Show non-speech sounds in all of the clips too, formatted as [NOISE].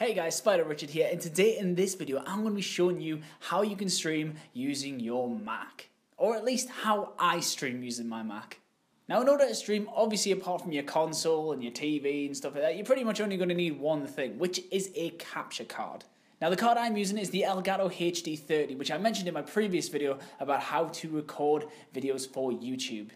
Hey guys, Spider Richard here, and today in this video I'm going to be showing you how you can stream using your Mac. Or at least how I stream using my Mac. Now in order to stream, obviously apart from your console and your TV and stuff like that, you're pretty much only going to need one thing, which is a capture card. Now the card I'm using is the Elgato HD30, which I mentioned in my previous video about how to record videos for YouTube.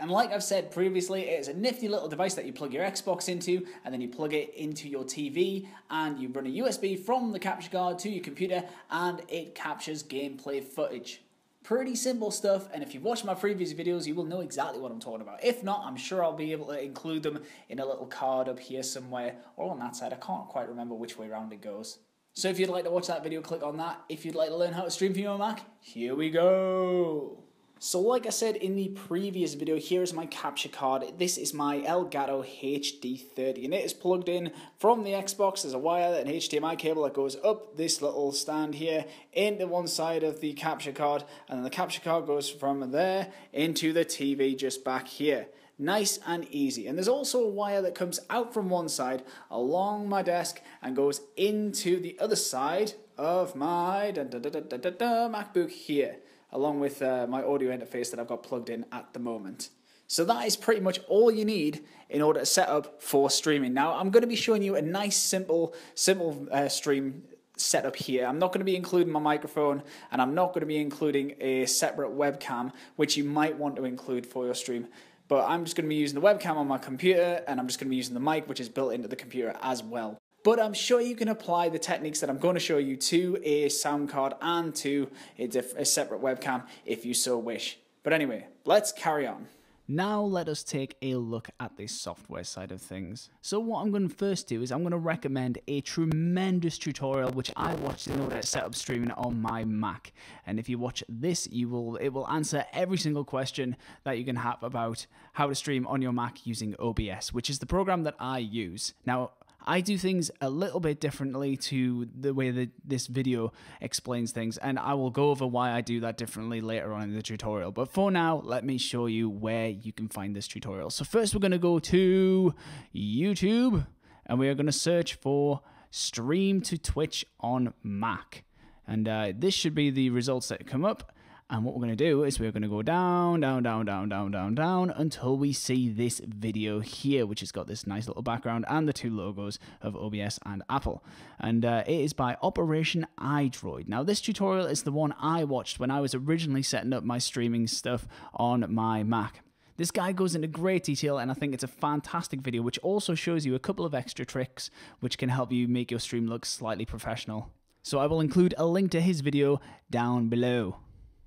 And like I've said previously, it is a nifty little device that you plug your Xbox into, and then you plug it into your TV, and you run a USB from the capture card to your computer, and it captures gameplay footage. Pretty simple stuff, and if you've watched my previous videos, you will know exactly what I'm talking about. If not, I'm sure I'll be able to include them in a little card up here somewhere, or on that side. I can't quite remember which way around it goes. So if you'd like to watch that video, click on that. If you'd like to learn how to stream from your Mac, here we go. So like I said in the previous video, here is my capture card. This is my Elgato HD30 and it is plugged in from the Xbox. There's a wire and HDMI cable that goes up this little stand here into one side of the capture card and then the capture card goes from there into the TV just back here nice and easy. And there's also a wire that comes out from one side along my desk and goes into the other side of my da, da, da, MacBook here along with uh, my audio interface that I've got plugged in at the moment. So that is pretty much all you need in order to set up for streaming. Now I'm going to be showing you a nice simple simple uh, stream setup here. I'm not going to be including my microphone and I'm not going to be including a separate webcam which you might want to include for your stream. But I'm just going to be using the webcam on my computer and I'm just going to be using the mic which is built into the computer as well. But I'm sure you can apply the techniques that I'm going to show you to a sound card and to a, a separate webcam if you so wish. But anyway, let's carry on. Now let us take a look at the software side of things. So what I'm going to first do is I'm going to recommend a tremendous tutorial which I watched in order to set up streaming on my Mac. And if you watch this, you will it will answer every single question that you can have about how to stream on your Mac using OBS, which is the program that I use. Now, I do things a little bit differently to the way that this video explains things, and I will go over why I do that differently later on in the tutorial. But for now, let me show you where you can find this tutorial. So first we're going to go to YouTube, and we are going to search for stream to Twitch on Mac. And uh, this should be the results that come up. And what we're going to do is we're going to go down, down, down, down, down, down, down until we see this video here, which has got this nice little background and the two logos of OBS and Apple. And uh, it is by Operation iDroid. Now, this tutorial is the one I watched when I was originally setting up my streaming stuff on my Mac. This guy goes into great detail, and I think it's a fantastic video, which also shows you a couple of extra tricks which can help you make your stream look slightly professional. So I will include a link to his video down below.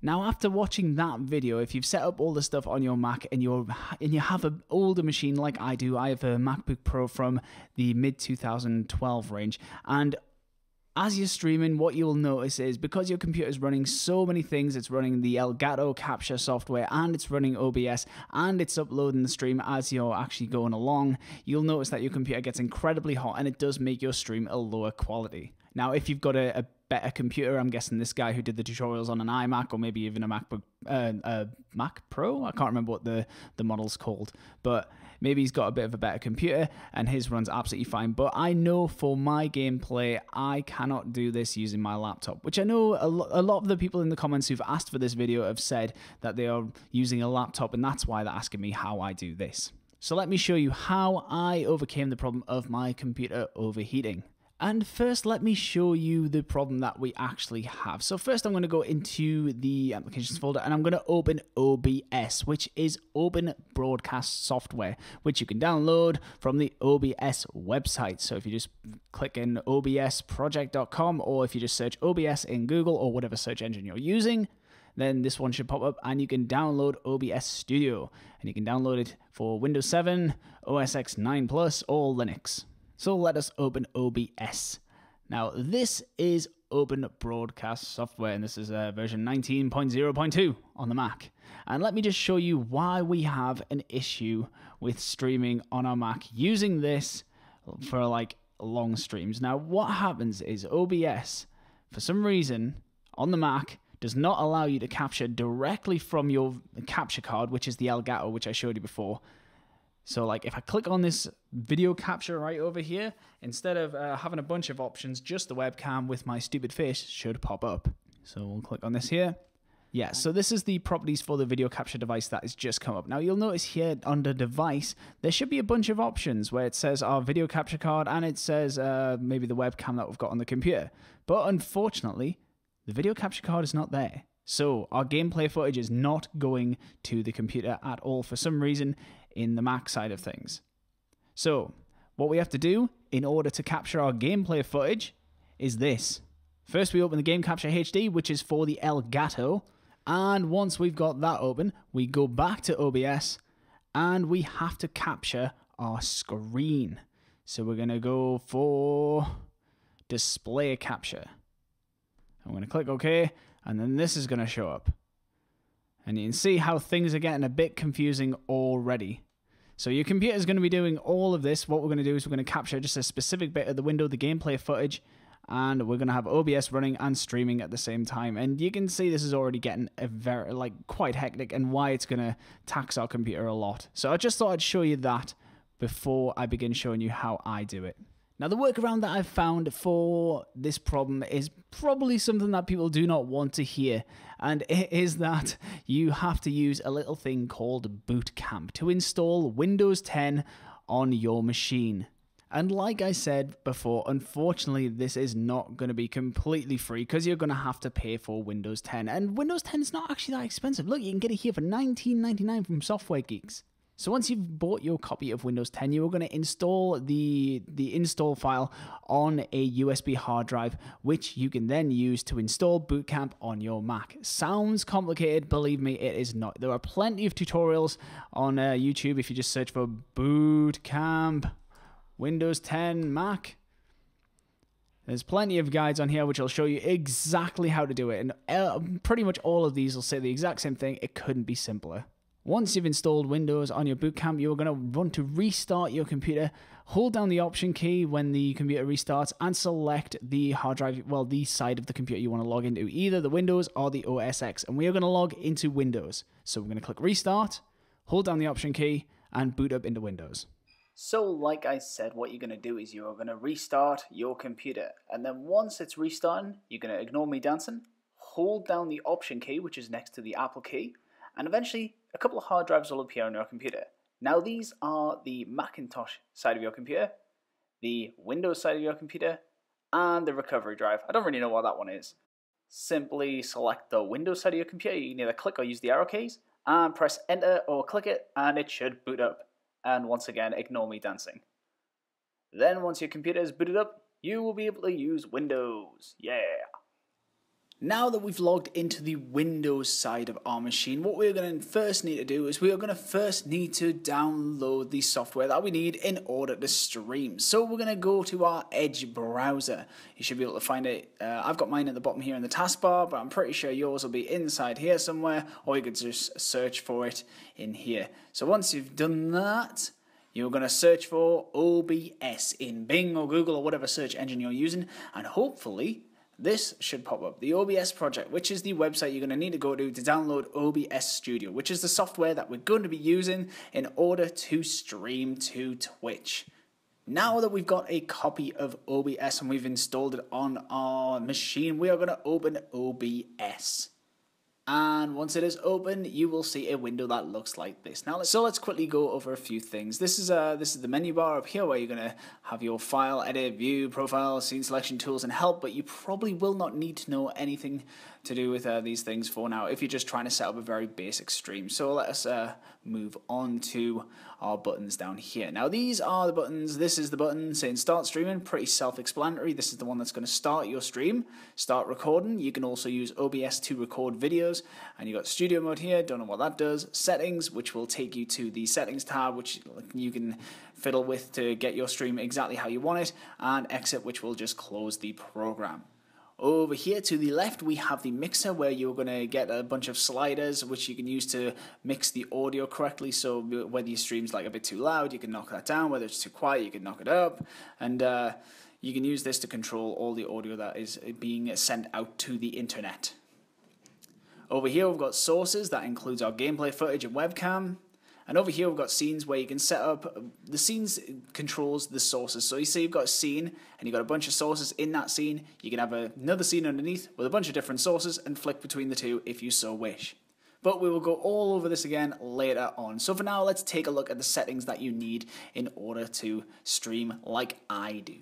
Now, after watching that video, if you've set up all the stuff on your Mac and you're and you have an older machine like I do, I have a MacBook Pro from the mid 2012 range, and as you're streaming, what you'll notice is because your computer is running so many things, it's running the Elgato capture software and it's running OBS and it's uploading the stream as you're actually going along, you'll notice that your computer gets incredibly hot and it does make your stream a lower quality. Now, if you've got a, a better computer. I'm guessing this guy who did the tutorials on an iMac or maybe even a MacBook, uh, a Mac Pro. I can't remember what the the model's called, but maybe he's got a bit of a better computer and his runs absolutely fine. But I know for my gameplay, I cannot do this using my laptop, which I know a, lo- a lot of the people in the comments who've asked for this video have said that they are using a laptop, and that's why they're asking me how I do this. So let me show you how I overcame the problem of my computer overheating. And first, let me show you the problem that we actually have. So first, I'm going to go into the applications folder and I'm going to open OBS, which is Open Broadcast Software, which you can download from the OBS website. So if you just click in obsproject.com or if you just search OBS in Google or whatever search engine you're using, then this one should pop up and you can download OBS Studio. And you can download it for Windows 7, OS X 9 Plus, or Linux. So let us open OBS. Now, this is Open Broadcast Software, and this is uh, version 19.0.2 on the Mac. And let me just show you why we have an issue with streaming on our Mac using this for like long streams. Now, what happens is OBS, for some reason, on the Mac, does not allow you to capture directly from your capture card, which is the Elgato, which I showed you before, So like if I click on this video capture right over here, instead of uh, having a bunch of options, just the webcam with my stupid face should pop up. So we'll click on this here. Yeah, so this is the properties for the video capture device that has just come up. Now you'll notice here under device, there should be a bunch of options where it says our video capture card and it says uh, maybe the webcam that we've got on the computer. But unfortunately, the video capture card is not there. So our gameplay footage is not going to the computer at all for some reason in the Mac side of things. So what we have to do in order to capture our gameplay footage is this. First we open the Game Capture HD, which is for the Elgato. And once we've got that open, we go back to OBS and we have to capture our screen. So we're going to go for display capture. I'm going to click OK, and then this is going to show up. And you can see how things are getting a bit confusing already. So your computer is going to be doing all of this. What we're going to do is we're going to capture just a specific bit of the window, the gameplay footage, and we're going to have OBS running and streaming at the same time. And you can see this is already getting a very like quite hectic and why it's going to tax our computer a lot. So I just thought I'd show you that before I begin showing you how I do it. Now the workaround that I've found for this problem is probably something that people do not want to hear and [LAUGHS] it is that you have to use a little thing called Boot Camp to install Windows 10 on your machine. And like I said before, unfortunately, this is not going to be completely free because you're going to have to pay for Windows 10. And Windows 10 is not actually that expensive. Look, you can get it here for $19.99 from Software Geeks. So once you've bought your copy of Windows 10, you are going to install the, the install file on a USB hard drive, which you can then use to install Boot Camp on your Mac. Sounds complicated, believe me, it is not. There are plenty of tutorials on uh, YouTube if you just search for Boot Camp Windows 10, Mac. There's plenty of guides on here which will show you exactly how to do it, and uh, pretty much all of these will say the exact same thing. It couldn't be simpler. Once you've installed Windows on your boot camp, you're going to want to restart your computer. Hold down the Option key when the computer restarts and select the hard drive, well, the side of the computer you want to log into, either the Windows or the OS X. And we are going to log into Windows. So we're going to click Restart, hold down the Option key, and boot up into Windows. So like I said, what you're going to do is you're going to restart your computer. And then once it's restarting, you're going to ignore me dancing, hold down the Option key, which is next to the Apple key, and eventually a couple of hard drives will appear on your computer. Now these are the Macintosh side of your computer, the Windows side of your computer, and the recovery drive. I don't really know what that one is. Simply select the Windows side of your computer, you can either click or use the arrow keys, and press enter or click it, and it should boot up. And once again, ignore me dancing. Then once your computer is booted up, you will be able to use Windows. Yeah! Now that we've logged into the Windows side of our machine, what we're going to first need to do is we are going to first need to download the software that we need in order to stream. So we're going to go to our Edge browser. You should be able to find it. Uh, I've got mine at the bottom here in the taskbar, but I'm pretty sure yours will be inside here somewhere, or you could just search for it in here. So once you've done that, you're going to search for OBS in Bing or Google or whatever search engine you're using, and hopefully this should pop up. The OBS project, which is the website you're going to need to go to to download OBS Studio, which is the software that we're going to be using in order to stream to Twitch. Now that we've got a copy of OBS and we've installed it on our machine, we are going to open OBS and once it is open you will see a window that looks like this. Now so let's quickly go over a few things. This is uh this is the menu bar up here where you're to have your file edit view profile scene selection tools and help but you probably will not need to know anything to do with uh, these things for now if you're just trying to set up a very basic stream so let us uh, move on to our buttons down here now these are the buttons this is the button saying start streaming pretty self-explanatory this is the one that's going to start your stream start recording you can also use OBS to record videos. And you got studio mode here, don't know what that does. Settings, which will take you to the settings tab, which you can fiddle with to get your stream exactly how you want it. And exit, which will just close the program. Over here to the left, we have the mixer where you're going to get a bunch of sliders which you can use to mix the audio correctly. So whether your stream's like a bit too loud, you can knock that down. Whether it's too quiet, you can knock it up. And uh, you can use this to control all the audio that is being sent out to the internet. Over here we've got sources, that includes our gameplay footage and webcam. And over here we've got scenes where you can set up the scenes controls the sources. So you see you've got a scene and you've got a bunch of sources in that scene. You can have another scene underneath with a bunch of different sources and flick between the two if you so wish. But we will go all over this again later on. So for now, let's take a look at the settings that you need in order to stream like I do.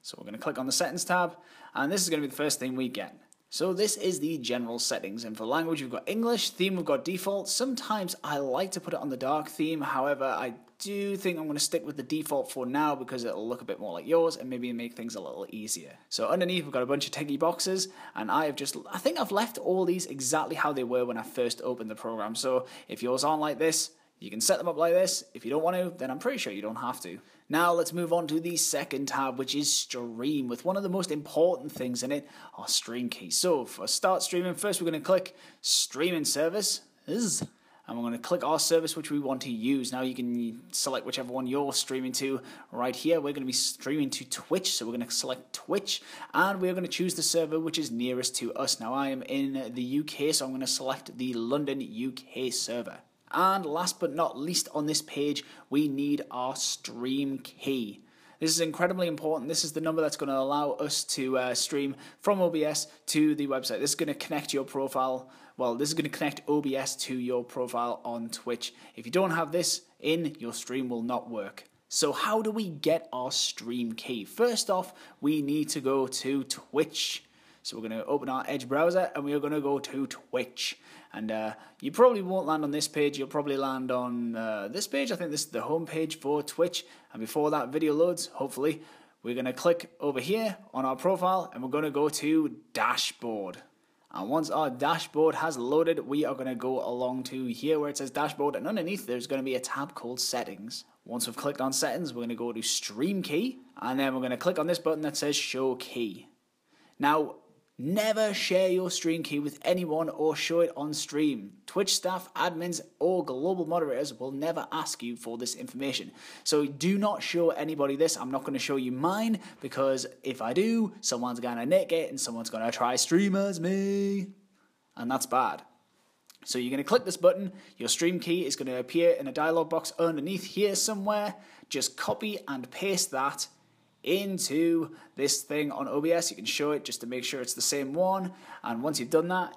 So we're going to click on the settings tab and this is going to be the first thing we get. So this is the general settings and for language we've got English, theme we've got default. Sometimes I like to put it on the dark theme, however I do think I'm going to stick with the default for now because it'll look a bit more like yours and maybe make things a little easier. So underneath we've got a bunch of ticky boxes and I have just, I think I've left all these exactly how they were when I first opened the program. So if yours aren't like this, you can set them up like this. If you don't want to, then I'm pretty sure you don't have to. Now let's move on to the second tab, which is stream, with one of the most important things in it, our stream key. So for start streaming, first we're going to click streaming service, and we're going to click our service which we want to use. Now you can select whichever one you're streaming to right here. We're going to be streaming to Twitch, so we're going to select Twitch, and we're going to choose the server which is nearest to us. Now I am in the UK, so I'm going to select the London UK server. And last but not least on this page, we need our stream key. This is incredibly important. This is the number that's going to allow us to uh, stream from OBS to the website. This is going to connect your profile. Well, this is going to connect OBS to your profile on Twitch. If you don't have this in, your stream will not work. So how do we get our stream key? First off, we need to go to Twitch. So we're going to open our Edge browser and we are going to go to Twitch. And uh, you probably won't land on this page, you'll probably land on uh, this page. I think this is the home page for Twitch. And before that video loads, hopefully, we're going to click over here on our profile and we're going to go to Dashboard. And once our dashboard has loaded, we are going to go along to here where it says dashboard, and underneath there's going to be a tab called settings. Once we've clicked on settings, we're going to go to stream key, and then we're going to click on this button that says show key. Now, Never share your stream key with anyone or show it on stream. Twitch staff, admins, or global moderators will never ask you for this information. So do not show anybody this. I'm not going to show you mine because if I do, someone's going to nick it and someone's going to try stream as me. And that's bad. So you're going to click this button. Your stream key is going to appear in a dialog box underneath here somewhere. Just copy and paste that into this thing on OBS. You can show it just to make sure it's the same one. And once you've done that,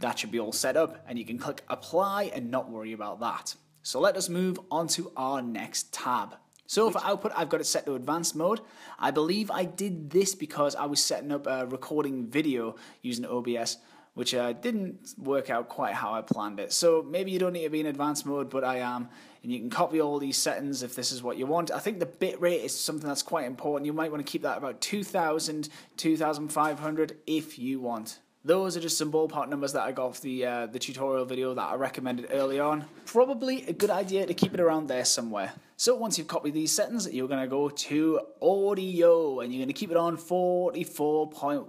that should be all set up and you can click apply and not worry about that. So let us move on to our next tab. So for output, I've got it set to advanced mode. I believe I did this because I was setting up a recording video using OBS which uh, didn't work out quite how I planned it. So maybe you don't need to be in advanced mode, but I am. And you can copy all these settings if this is what you want. I think the bitrate is something that's quite important. You might want to keep that about 2000, 2500 if you want. Those are just some ballpark numbers that I got off the uh, the tutorial video that I recommended early on. Probably a good idea to keep it around there somewhere. So once you've copied these settings, you're going to go to audio and you're going to keep it on 44.1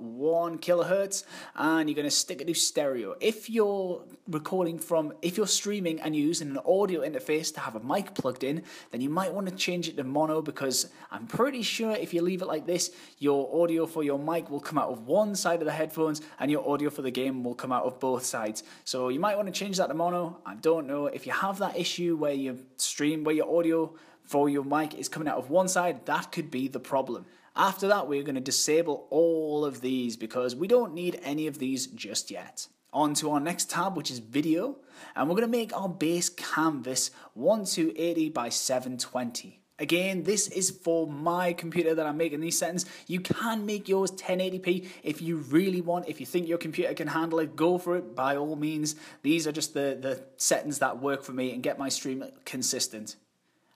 kilohertz and you're going to stick it to stereo. If you're recording from, if you're streaming and you're using an audio interface to have a mic plugged in, then you might want to change it to mono because I'm pretty sure if you leave it like this, your audio for your mic will come out of one side of the headphones and your audio for the game will come out of both sides. So you might want to change that to mono. I don't know. If you have that issue where you stream, where your audio for your mic is coming out of one side, that could be the problem. After that, we're going to disable all of these because we don't need any of these just yet. On to our next tab, which is video, and we're going to make our base canvas 1280 by 720. Again, this is for my computer that I'm making these settings. You can make yours 1080p if you really want. If you think your computer can handle it, go for it by all means. These are just the, the settings that work for me and get my stream consistent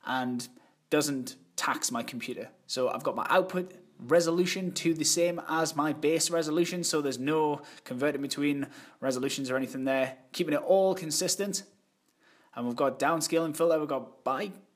and doesn't tax my computer. So I've got my output resolution to the same as my base resolution, so there's no converting between resolutions or anything there. Keeping it all consistent. And we've got downscaling filter, we've got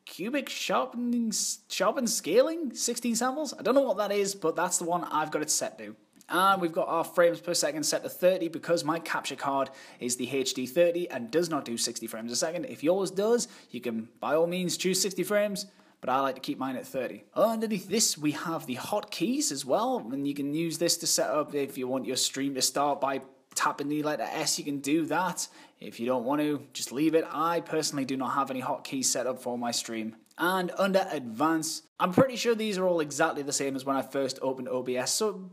bicubic sharpening, sharpen scaling, 16 samples. I don't know what that is, but that's the one I've got it set to. And we've got our frames per second set to 30 because my capture card is the HD30 and does not do 60 frames a second. If yours does, you can by all means choose 60 frames, but I like to keep mine at 30. Underneath this, we have the hotkeys as well, and you can use this to set up if you want your stream to start by tap in the letter S, you can do that. If you don't want to, just leave it. I personally do not have any hotkeys set up for my stream. And under advanced, I'm pretty sure these are all exactly the same as when I first opened OBS, so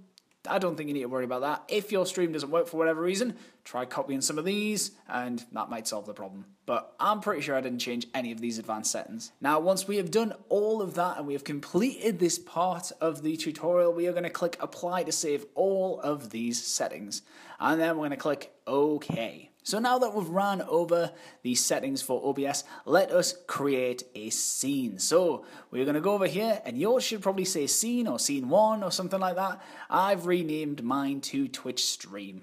I don't think you need to worry about that. If your stream doesn't work for whatever reason, try copying some of these and that might solve the problem. But I'm pretty sure I didn't change any of these advanced settings. Now, once we have done all of that and we have completed this part of the tutorial, we are going to click apply to save all of these settings. And then we're going to click OK. So now that we've ran over the settings for OBS, let us create a scene. So we're going to go over here and yours should probably say scene or scene one or something like that. I've renamed mine to Twitch stream.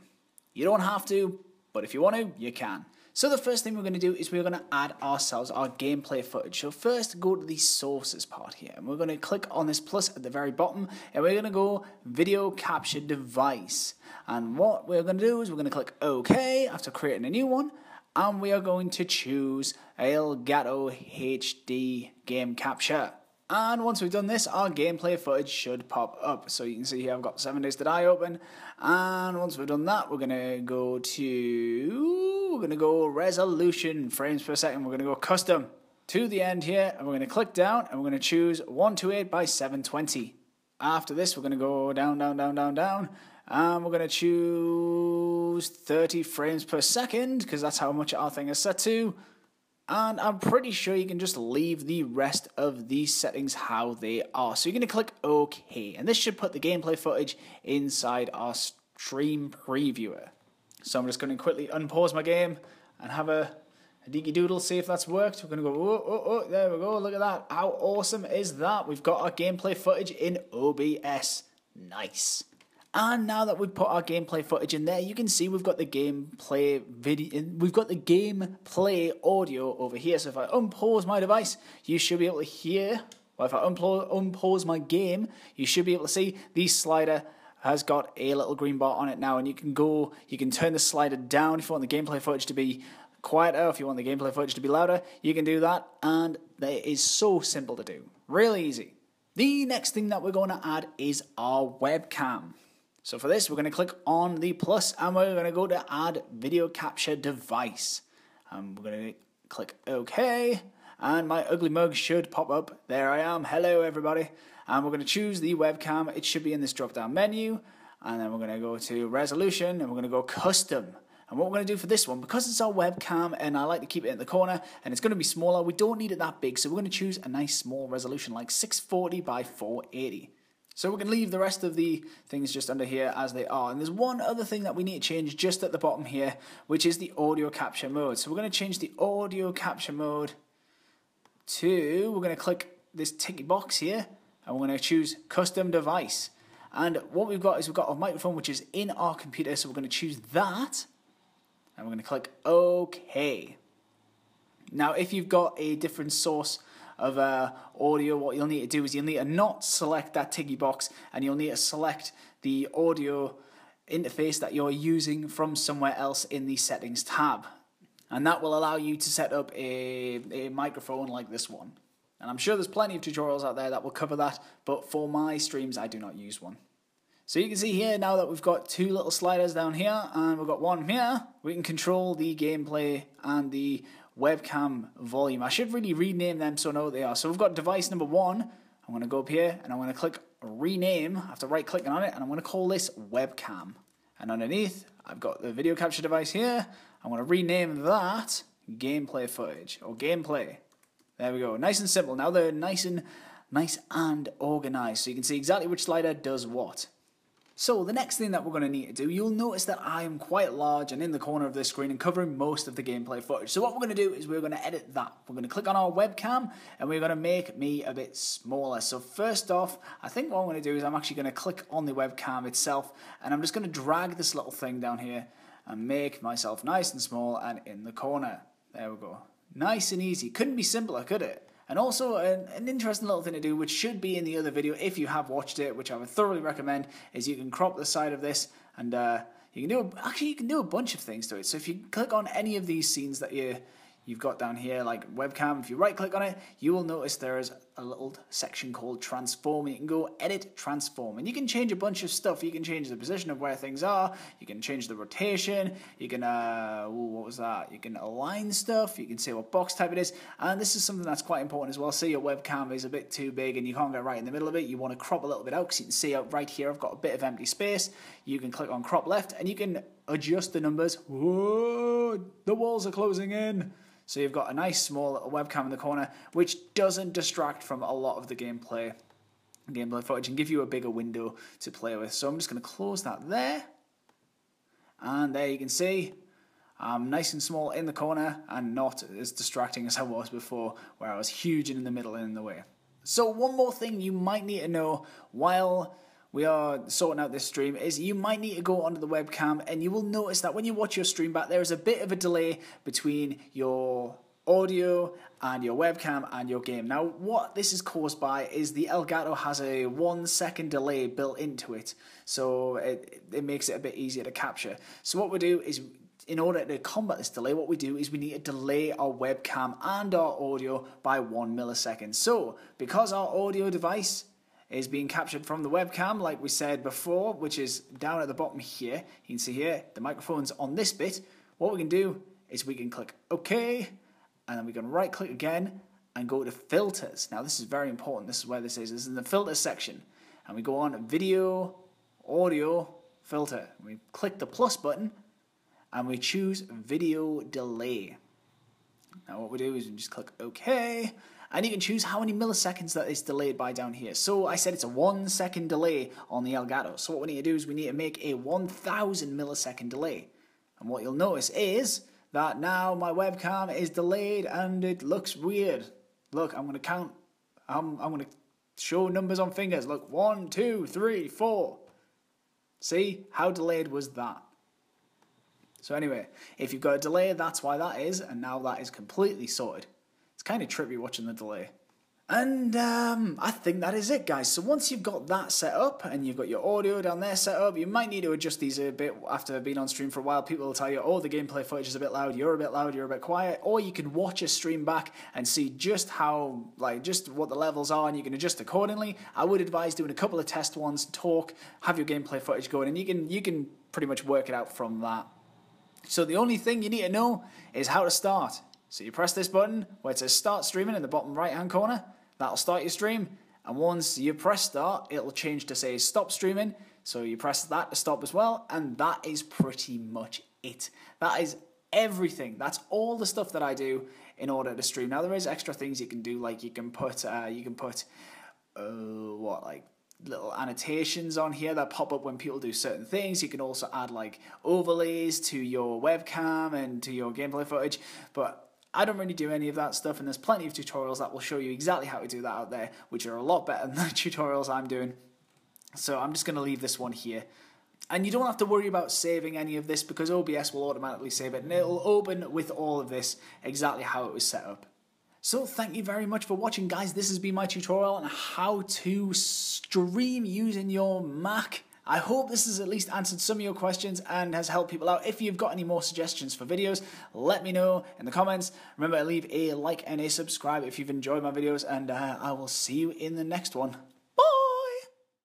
You don't have to, but if you want to, you can. So the first thing we're going to do is we're going to add ourselves our gameplay footage. So first go to the sources part here and we're going to click on this plus at the very bottom and we're going to go video capture device. And what we're going to do is we're going to click OK after creating a new one. And we are going to choose Elgato HD Game Capture. And once we've done this, our gameplay footage should pop up. So you can see here I've got 7 Days to Die open. And once we've done that, we're going to go to... We're going to go resolution, frames per second. We're going to go custom to the end here. And we're going to click down and we're going to choose 128 by 720. After this, we're going to go down, down, down, down, down. And we're going to choose 30 frames per second because that's how much our thing is set to. And I'm pretty sure you can just leave the rest of these settings how they are. So you're going to click OK. And this should put the gameplay footage inside our stream previewer. So I'm just going to quickly unpause my game and have a, a deaky doodle, see if that's worked. We're going to go, oh, oh, oh, there we go. Look at that. How awesome is that? We've got our gameplay footage in OBS. Nice. And now that we've put our gameplay footage in there, you can see we've got the gameplay video, we've got the gameplay audio over here. So if I unpause my device, you should be able to hear, or if I unpause my game, you should be able to see the slider has got a little green bar on it now, and you can go, you can turn the slider down if you want the gameplay footage to be quieter, if you want the gameplay footage to be louder, you can do that, and it is so simple to do. Really easy. The next thing that we're going to add is our webcam. So for this, we're going to click on the plus and we're going to go to add video capture device. And we're going to click OK. And my ugly mug should pop up. There I am. Hello, everybody. And we're going to choose the webcam. It should be in this drop down menu. And then we're going to go to resolution and we're going to go custom. And what we're going to do for this one, because it's our webcam and I like to keep it in the corner and it's going to be smaller, we don't need it that big. So we're going to choose a nice small resolution like 640 by 480. So we can leave the rest of the things just under here as they are. And there's one other thing that we need to change just at the bottom here, which is the audio capture mode. So we're going to change the audio capture mode to, we're going to click this ticky box here, and we're going to choose custom device. And what we've got is we've got a microphone which is in our computer, so we're going to choose that, and we're going to click OK. Now, if you've got a different source of uh, audio, what you'll need to do is you'll need to not select that ticky box and you'll need to select the audio interface that you're using from somewhere else in the settings tab. And that will allow you to set up a, a microphone like this one. And I'm sure there's plenty of tutorials out there that will cover that, but for my streams, I do not use one. So you can see here now that we've got two little sliders down here and we've got one here, we can control the gameplay and the webcam volume. I should really rename them so I know what they are. So we've got device number one. I'm going to go up here and I'm going to click rename after right clicking on it and I'm going to call this webcam. And underneath, I've got the video capture device here. I'm going to rename that gameplay footage or gameplay. There we go. Nice and simple. Now they're nice and nice and organized so you can see exactly which slider does what. So the next thing that we're going to need to do, you'll notice that I am quite large and in the corner of the screen and covering most of the gameplay footage. So what we're going to do is we're going to edit that. We're going to click on our webcam and we're going to make me a bit smaller. So first off, I think what I'm going to do is I'm actually going to click on the webcam itself and I'm just going to drag this little thing down here and make myself nice and small and in the corner. There we go. Nice and easy. Couldn't be simpler, could it? And also, an, an, interesting little thing to do, which should be in the other video if you have watched it, which I would thoroughly recommend, is you can crop the side of this and uh, you can do a, actually you can do a bunch of things to it. So if you click on any of these scenes that you you've got down here, like webcam, if you right click on it, you will notice there is a little section called transform. You can go edit transform and you can change a bunch of stuff. You can change the position of where things are. You can change the rotation. You can, uh, ooh, what was that? You can align stuff. You can say what box type it is. And this is something that's quite important as well. Say your webcam is a bit too big and you can't get right in the middle of it. You want to crop a little bit out because you can see right here I've got a bit of empty space. You can click on crop left and you can adjust the numbers. Whoa, the walls are closing in. So you've got a nice small little webcam in the corner, which doesn't distract from a lot of the gameplay, gameplay footage, and give you a bigger window to play with. So I'm just going to close that there, and there you can see I'm nice and small in the corner and not as distracting as I was before, where I was huge and in the middle and in the way. So one more thing you might need to know while we are sorting out this stream is you might need to go onto the webcam and you will notice that when you watch your stream back there is a bit of a delay between your audio and your webcam and your game. Now what this is caused by is the Elgato has a one second delay built into it so it, it makes it a bit easier to capture. So what we do is in order to combat this delay, what we do is we need to delay our webcam and our audio by one millisecond. So, because our audio device is being captured from the webcam, like we said before, which is down at the bottom here. You can see here the microphone's on this bit. What we can do is we can click OK, and then we can right click again and go to filters. Now this is very important. This is where this is. This is in the filter section. And we go on video, audio, filter. We click the plus button and we choose video delay. Now what we do is we just click OK and you can choose how many milliseconds that is delayed by down here. So I said it's a one second delay on the Elgato. So what we need to do is we need to make a 1000 millisecond delay. And what you'll notice is that now my webcam is delayed and it looks weird. Look, I'm going to count, I'm, I'm going to show numbers on fingers. Look, one, two, three, four. See, how delayed was that? So anyway, if you've got a delay, that's why that is, and now that is completely sorted. It's kind of trippy watching the delay. And um, I think that is it, guys. So once you've got that set up and you've got your audio down there set up, you might need to adjust these a bit after being on stream for a while. People will tell you, oh, the gameplay footage is a bit loud, you're a bit loud, you're a bit quiet. Or you can watch a stream back and see just how, like, just what the levels are and you can adjust accordingly. I would advise doing a couple of test ones, talk, have your gameplay footage going, and you can, you can pretty much work it out from that. So the only thing you need to know is how to start. So you press this button where it says start streaming in the bottom right hand corner. That'll start your stream. And once you press start, it'll change to say stop streaming. So you press that to stop as well. And that is pretty much it. That is everything. That's all the stuff that I do in order to stream. Now there is extra things you can do, like you can put uh, you can put uh, what like little annotations on here that pop up when people do certain things. You can also add like overlays to your webcam and to your gameplay footage. But I don't really do any of that stuff, and there's plenty of tutorials that will show you exactly how to do that out there, which are a lot better than [LAUGHS] the tutorials I'm doing. So I'm just going to leave this one here. And you don't have to worry about saving any of this because OBS will automatically save it, and it'll open with all of this exactly how it was set up. So thank you very much for watching guys, this has been my tutorial on how to stream using your Mac. I hope this has at least answered some of your questions and has helped people out. If you've got any more suggestions for videos, let me know in the comments. Remember to leave a like and a subscribe if you've enjoyed my videos, and uh, I will see you in the next one.